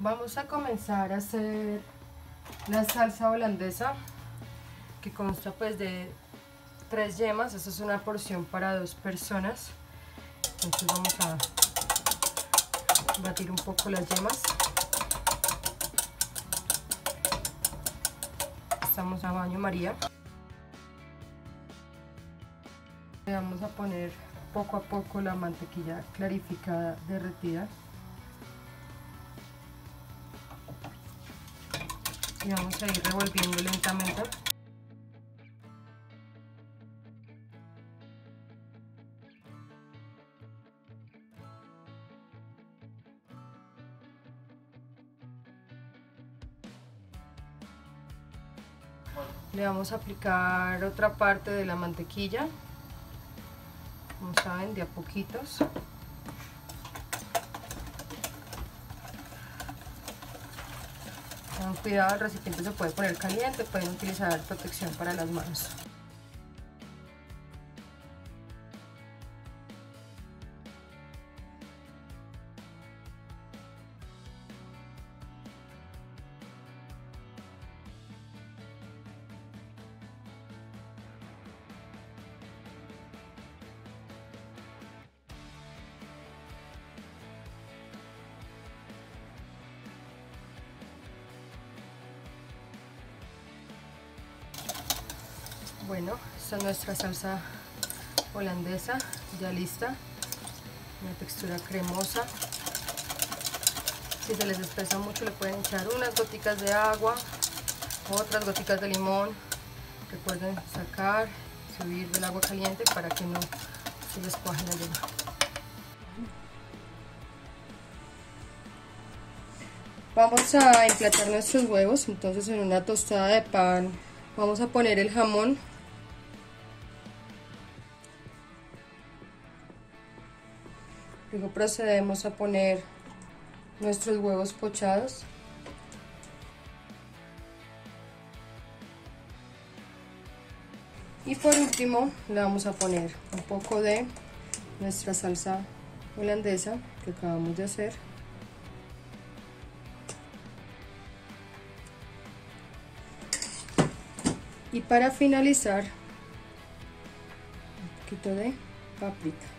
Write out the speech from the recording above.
Vamos a comenzar a hacer la salsa holandesa que consta pues de tres yemas, esta es una porción para dos personas. Entonces vamos a batir un poco las yemas. Estamos a baño María. Le vamos a poner poco a poco la mantequilla clarificada derretida y vamos a ir revolviendo lentamente. Le vamos a aplicar otra parte de la mantequilla. Como saben de a poquitos cuidado, el recipiente se puede poner caliente, pueden utilizar protección para las manos. Bueno, esta es nuestra salsa holandesa ya lista. Una textura cremosa. Si se les espesa mucho le pueden echar unas goticas de agua, otras goticas de limón. Recuerden sacar, subir del agua caliente para que no se les cuaje la yema. Vamos a emplatar nuestros huevos, entonces en una tostada de pan vamos a poner el jamón Luego procedemos a poner nuestros huevos pochados. Y por último le vamos a poner un poco de nuestra salsa holandesa que acabamos de hacer. Y para finalizar, un poquito de paprika.